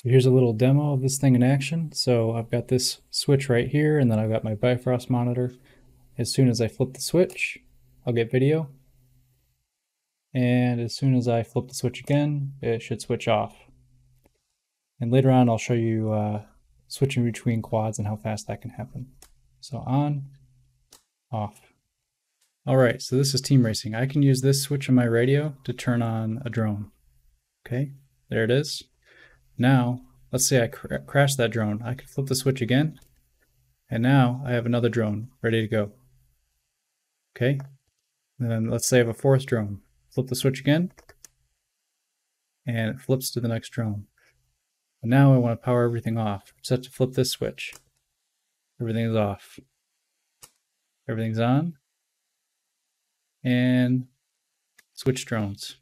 So here's a little demo of this thing in action. So I've got this switch right here and then I've got my Bifrost monitor. As soon as I flip the switch, I'll get video. And as soon as I flip the switch again, it should switch off. And later on, I'll show you uh, switching between quads and how fast that can happen. So on, off. All right, so this is team racing. I can use this switch on my radio to turn on a drone. Okay, there it is. Now, let's say I cr crash that drone. I can flip the switch again, and now I have another drone ready to go. Okay, and then let's say I have a fourth drone. Flip the switch again, and it flips to the next drone. And now I want to power everything off. Set to flip this switch. Everything is off. Everything's on. And switch drones.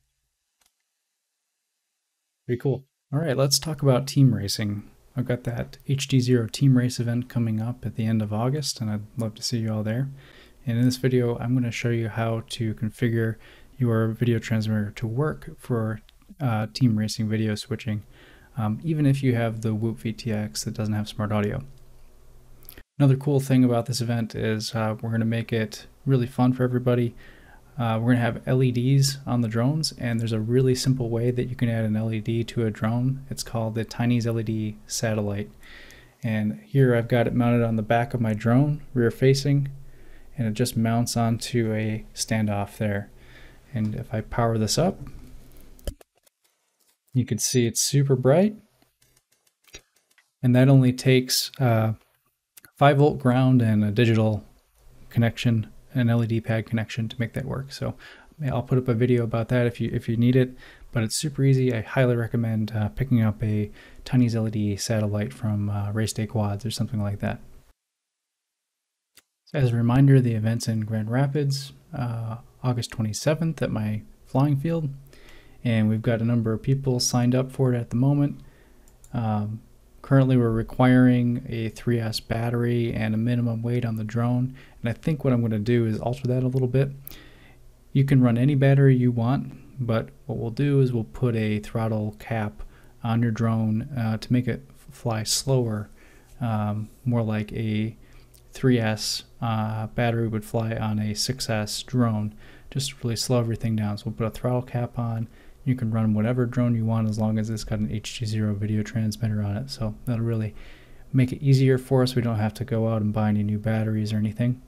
Pretty cool. All right, let's talk about team racing. I've got that HDZero team race event coming up at the end of August, and I'd love to see you all there. And in this video, I'm going to show you how to configure your video transmitter to work for uh, team racing video switching, um, even if you have the Whoop VTX that doesn't have smart audio. Another cool thing about this event is uh, we're going to make it really fun for everybody. Uh, we're going to have LEDs on the drones, and there's a really simple way that you can add an LED to a drone. It's called the Tinies LED satellite. And here I've got it mounted on the back of my drone, rear facing, and it just mounts onto a standoff there. And if I power this up, you can see it's super bright. And that only takes uh, 5 volt ground and a digital connection an LED pad connection to make that work. So I'll put up a video about that if you if you need it, but it's super easy. I highly recommend uh, picking up a TinysLEDs Saddlelite from uh, Race Day Quads or something like that. As a reminder, the event's in Grand Rapids, uh, August 27th at my flying field, and we've got a number of people signed up for it at the moment. Um, Currently we're requiring a 3S battery and a minimum weight on the drone. And I think what I'm going to do is alter that a little bit. You can run any battery you want, but what we'll do is we'll put a throttle cap on your drone uh, to make it fly slower, um, more like a 3S uh, battery would fly on a 6S drone, just really slow everything down. So we'll put a throttle cap on, you can run whatever drone you want as long as it's got an HDZero video transmitter on it. So that'll really make it easier for us. We don't have to go out and buy any new batteries or anything.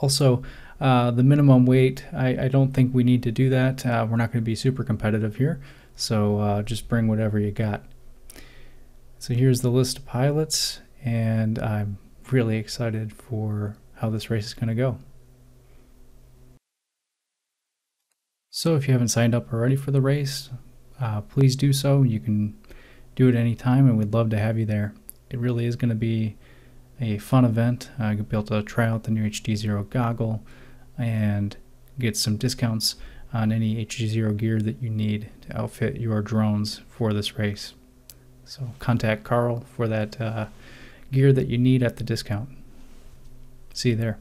Also, uh, the minimum weight, I, I, don't think we need to do that. Uh, we're not going to be super competitive here, so uh, just bring whatever you got. So here's the list of pilots, and I'm really excited for how this race is going to go. So if you haven't signed up already for the race, uh, please do so. You can do it anytime and we'd love to have you there. It really is going to be a fun event. Uh, you'll be able to try out the new HDZero goggle and get some discounts on any HDZero gear that you need to outfit your drones for this race. So contact Carl for that uh, gear that you need at the discount. See you there.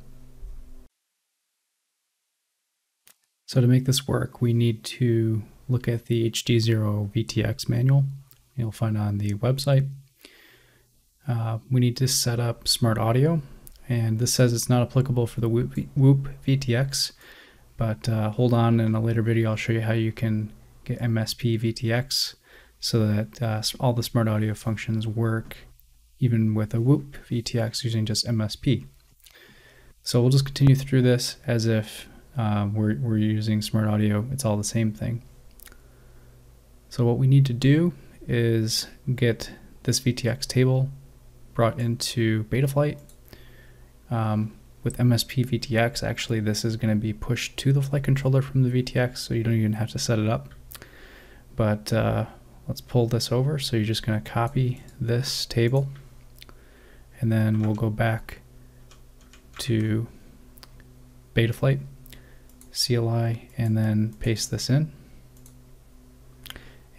So to make this work, we need to look at the HDZero VTX manual you'll find on the website. Uh, we need to set up smart audio, and this says it's not applicable for the Whoop, VTX, but uh, hold on in a later video I'll show you how you can get MSP VTX so that uh, all the smart audio functions work even with a Whoop VTX using just MSP. So we'll just continue through this as if um, we're, we're using smart audio, it's all the same thing. So what we need to do is get this VTX table brought into Betaflight. Um, with MSP VTX, actually this is going to be pushed to the flight controller from the VTX, so you don't even have to set it up. But uh, let's pull this over. So you're just going to copy this table, and then we'll go back to Betaflight CLI and then paste this in.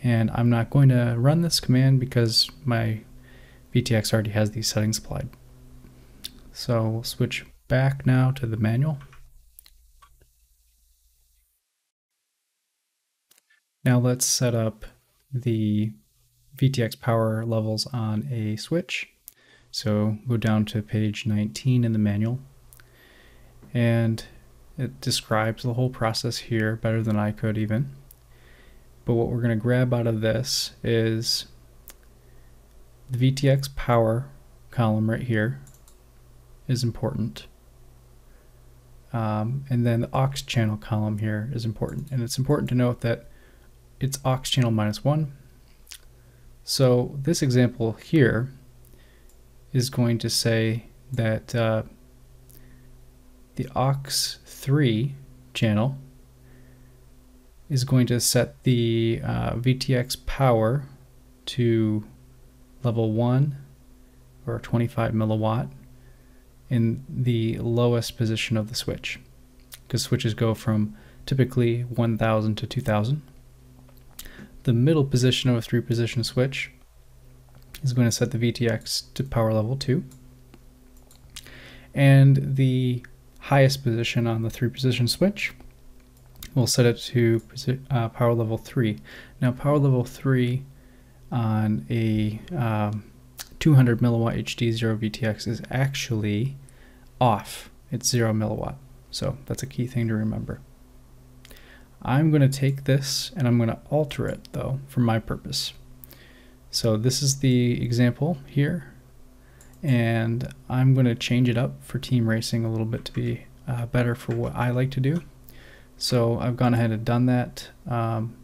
And I'm not going to run this command because my VTX already has these settings applied. So we'll switch back now to the manual. Now let's set up the VTX power levels on a switch. So go down to page 19 in the manual. And it describes the whole process here better than I could even. But what we're going to grab out of this is the VTX power column right here is important. Um, and then the aux channel column here is important. And it's important to note that it's aux channel minus one. So this example here is going to say that uh, the aux3 channel is going to set the uh, VTX power to level 1 or 25 milliwatt in the lowest position of the switch because switches go from typically 1000 to 2000. The middle position of a three position switch is going to set the VTX to power level 2 and the highest position on the three position switch we'll set it to uh, power level 3. Now power level 3 on a um, 200 milliwatt HDZero VTX is actually off. It's 0 milliwatt. So that's a key thing to remember. I'm going to take this and I'm going to alter it though for my purpose. So this is the example here and I'm going to change it up for team racing a little bit to be uh, better for what I like to do. So I've gone ahead and done that. Um,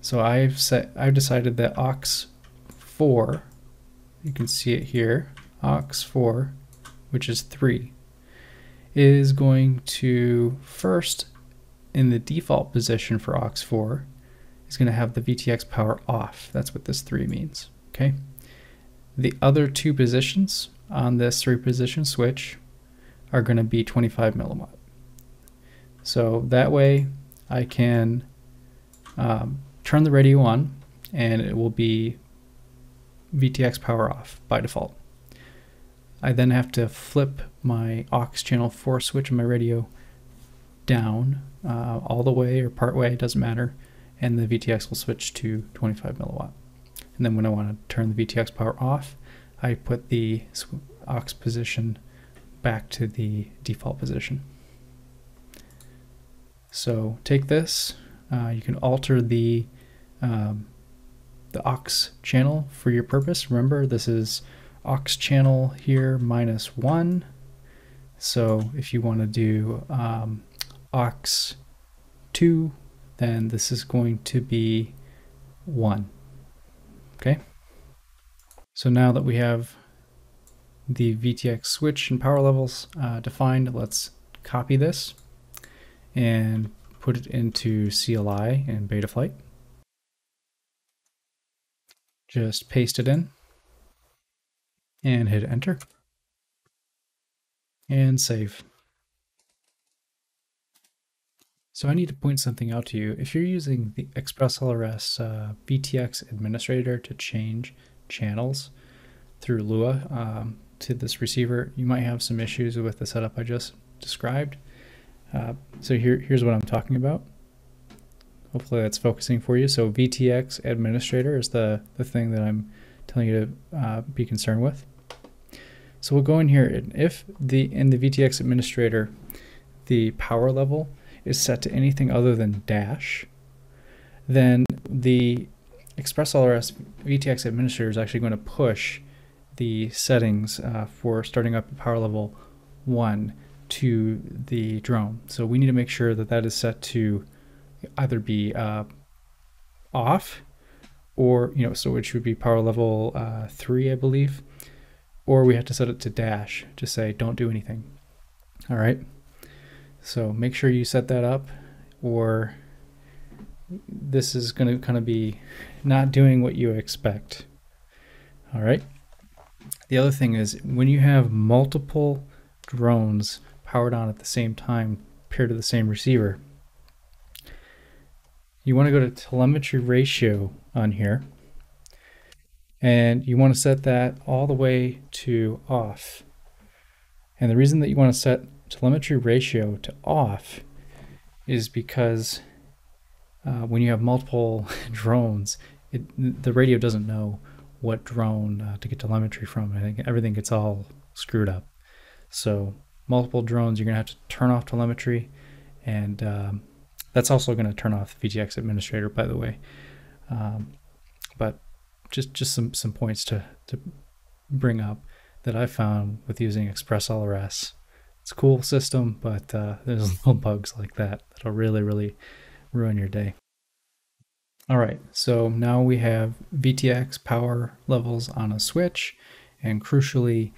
so I've set, I've decided that aux 4, you can see it here, aux 4, which is 3, is going to first, in the default position for aux 4, is going to have the VTX power off. That's what this 3 means. Okay. The other two positions on this three position switch are going to be 25 milliwatt. So that way I can um, turn the radio on and it will be VTX power off by default. I then have to flip my aux channel 4 switch on my radio down uh, all the way or part way, it doesn't matter, and the VTX will switch to 25 milliwatt. And then when I want to turn the VTX power off, I put the aux position back to the default position. So take this, uh, you can alter the um, the aux channel for your purpose. Remember, this is aux channel here minus one. So if you want to do um, aux 2, then this is going to be 1. Okay? So now that we have the VTX switch and power levels uh, defined, let's copy this and put it into CLI and Betaflight. Just paste it in and hit enter and save. So I need to point something out to you. If you're using the ExpressLRS uh, VTX administrator to change channels through Lua um, to this receiver, you might have some issues with the setup I just described. Uh, so here, here's what I'm talking about. Hopefully that's focusing for you. So VTX administrator is the, the thing that I'm telling you to uh, be concerned with. So we'll go in here and if the in the VTX administrator the power level is set to anything other than dash, then the ExpressLRS VTX administrator is actually going to push the settings uh, for starting up at power level 1 to the drone. So we need to make sure that that is set to either be uh, off or, you know, so which would be power level uh, 3, I believe, or we have to set it to dash to say don't do anything. All right. So make sure you set that up or this is going to kind of be not doing what you expect. All right. The other thing is when you have multiple drones powered on at the same time paired to the same receiver. You want to go to telemetry ratio on here and you want to set that all the way to off. And the reason that you want to set telemetry ratio to off is because uh, when you have multiple drones, it, the radio doesn't know what drone uh, to get telemetry from. I think everything gets all screwed up. So multiple drones, you're to have to turn off telemetry, and um, that's also going to turn off VTX administrator, by the way. Um, but just just some some points to to bring up that I found with using Express LRS. It's a cool system, but uh, there's little bugs like that that'll really really ruin your day. All right, so now we have VTX power levels on a switch, and crucially,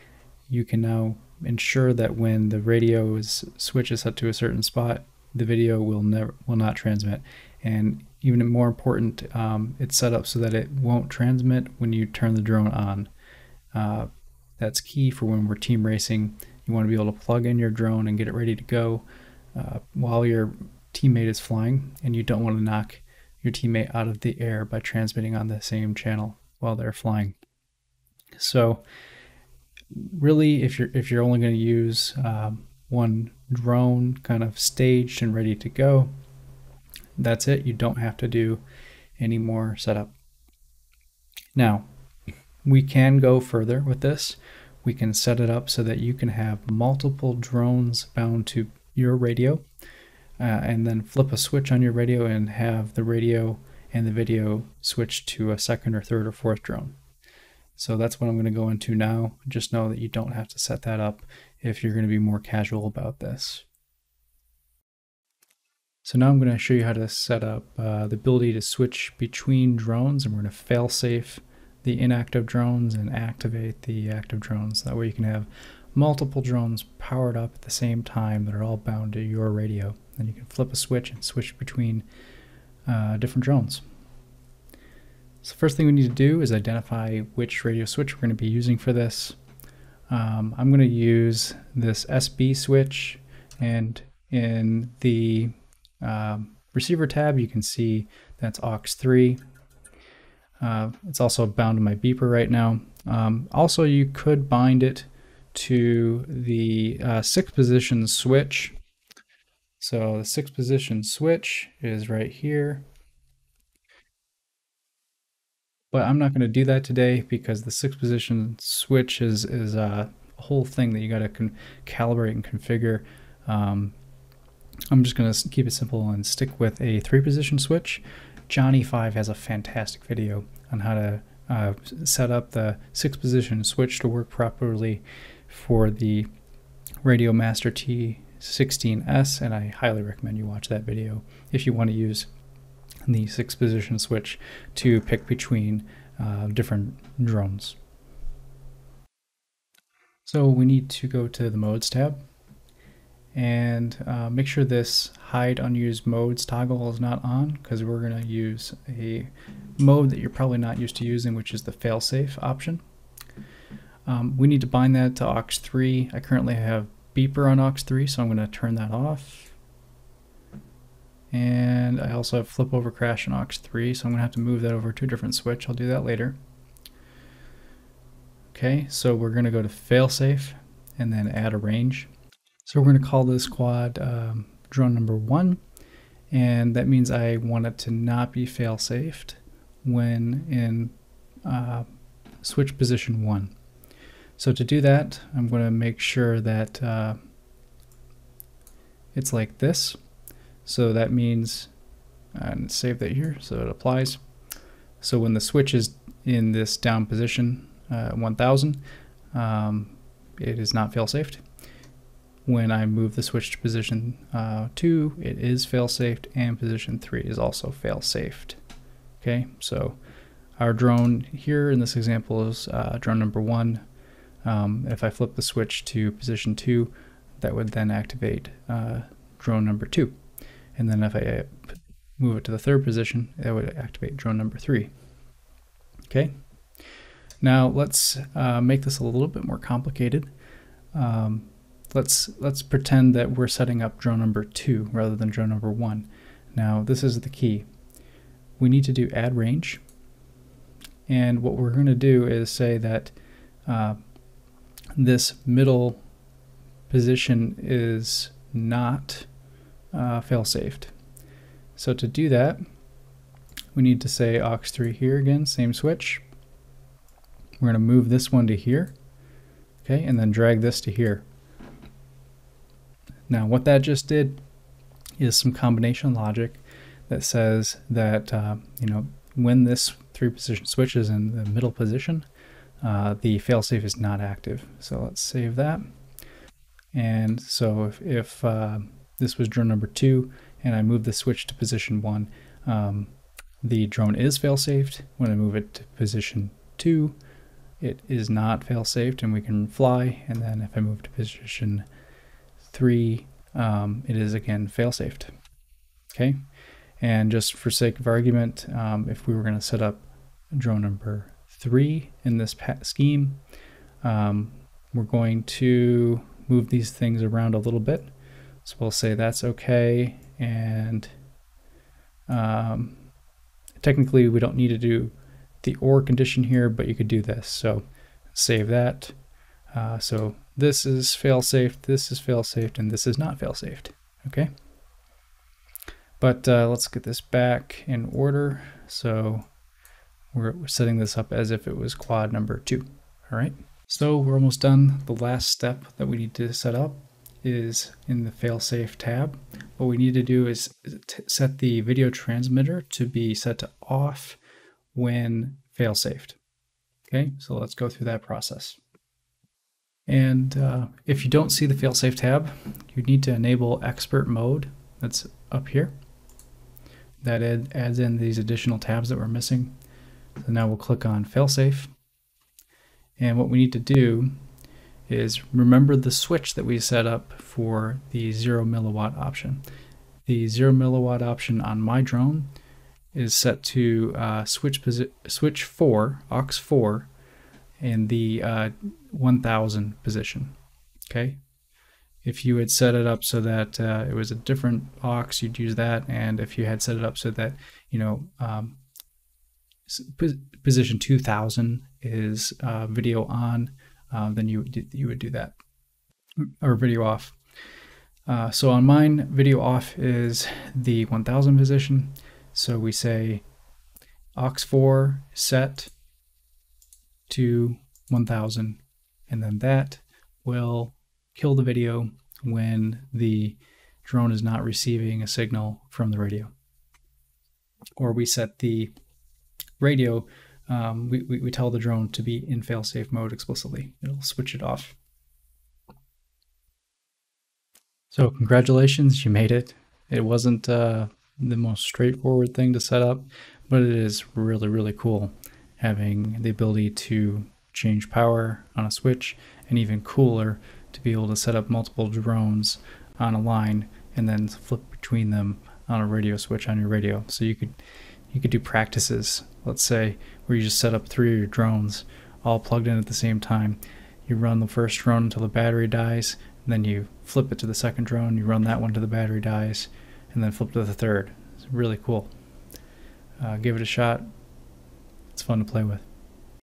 you can now ensure that when the radio is switch is set to a certain spot, the video will never will not transmit. And even more important, um, it's set up so that it won't transmit when you turn the drone on. Uh, that's key for when we're team racing. You want to be able to plug in your drone and get it ready to go uh, while your teammate is flying, and you don't want to knock your teammate out of the air by transmitting on the same channel while they're flying. So really, if you're if you're only going to use um, one drone kind of staged and ready to go, that's it. You don't have to do any more setup. Now, we can go further with this. We can set it up so that you can have multiple drones bound to your radio uh, and then flip a switch on your radio and have the radio and the video switch to a second or third or fourth drone. So that's what I'm going to go into now. Just know that you don't have to set that up if you're going to be more casual about this. So now I'm going to show you how to set up uh, the ability to switch between drones and we're going to fail safe the inactive drones and activate the active drones. That way you can have multiple drones powered up at the same time that are all bound to your radio. Then you can flip a switch and switch between uh, different drones. So first thing we need to do is identify which radio switch we're going to be using for this. Um, I'm going to use this SB switch and in the um, receiver tab you can see that's aux3. Uh, it's also bound to my beeper right now. Um, also you could bind it to the uh, six position switch. So the six position switch is right here. But I'm not going to do that today because the six position switch is, is a whole thing that you got to calibrate and configure. Um, I'm just going to keep it simple and stick with a three position switch. Johnny5 has a fantastic video on how to uh, set up the six position switch to work properly for the Radio Master T16S, and I highly recommend you watch that video if you want to use the six position switch to pick between uh, different drones. So we need to go to the modes tab and uh, make sure this hide unused modes toggle is not on because we're going to use a mode that you're probably not used to using which is the failsafe option. Um, we need to bind that to aux3. I currently have beeper on aux3 so I'm going to turn that off and I also have flip over crash on aux3, so I'm going to have to move that over to a different switch. I'll do that later. Okay, so we're going to go to failsafe and then add a range. So we're going to call this quad um, drone number one, and that means I want it to not be fail-safed when in uh, switch position one. So to do that, I'm going to make sure that uh, it's like this. So that means, and save that here so it applies. So when the switch is in this down position, uh, 1000, um, it is not fail-safed. When I move the switch to position uh, 2, it is fail-safed, and position 3 is also fail-safed. Okay, so our drone here in this example is uh, drone number 1. Um, if I flip the switch to position 2, that would then activate uh, drone number 2. And then if I uh, move it to the third position, that would activate drone number three. Okay. Now let's uh, make this a little bit more complicated. Um, let's let's pretend that we're setting up drone number two rather than drone number one. Now this is the key. We need to do add range. And what we're going to do is say that uh, this middle position is not uh, fail-safed. So to do that, we need to say aux3 here again, same switch. We're going to move this one to here, okay, and then drag this to here. Now what that just did is some combination logic that says that, uh, you know, when this three position switch is in the middle position, uh, the failsafe is not active. So let's save that. And so if, if uh, this was drone number two and I move the switch to position one, um, the drone is fail-safed. When I move it to position two, it is not fail-safed and we can fly. And then if I move to position three, um, it is again fail-safed. Okay. And just for sake of argument, um, if we were going to set up drone number three in this scheme, um, we're going to move these things around a little bit. So we'll say that's okay. And um, technically we don't need to do the OR condition here, but you could do this. So save that. Uh, so this is fail-safe, this is fail-safe, and this is not fail-safe. Okay. But uh, let's get this back in order. So we're, setting this up as if it was quad number two. All right. So we're almost done. The last step that we need to set up is in the failsafe tab. What we need to do is set the video transmitter to be set to off when failsafed. Okay, so let's go through that process. And uh, if you don't see the failsafe tab, you need to enable expert mode that's up here. That adds in these additional tabs that we're missing. So now we'll click on failsafe. And what we need to do is remember the switch that we set up for the zero milliwatt option. The zero milliwatt option on my drone is set to uh, switch switch four, aux four, and the uh, 1000 position. Okay. If you had set it up so that uh, it was a different aux, you'd use that. And if you had set it up so that, you know, um, position 2000 is uh, video on, uh, then you you would do that or video off. Uh, so on mine, video off is the 1000 position. So we say aux4 set to 1000, and then that will kill the video when the drone is not receiving a signal from the radio. Or we set the radio um, we, we, we tell the drone to be in failsafe mode explicitly. It'll switch it off. So congratulations, you made it. It wasn't uh, the most straightforward thing to set up, but it is really, really cool having the ability to change power on a switch and even cooler to be able to set up multiple drones on a line and then flip between them on a radio switch on your radio. So you could you could do practices, let's say, where you just set up three of your drones all plugged in at the same time. You run the first drone until the battery dies, and then you flip it to the second drone, you run that one to the battery dies, and then flip to the third. It's really cool. Uh, give it a shot. It's fun to play with.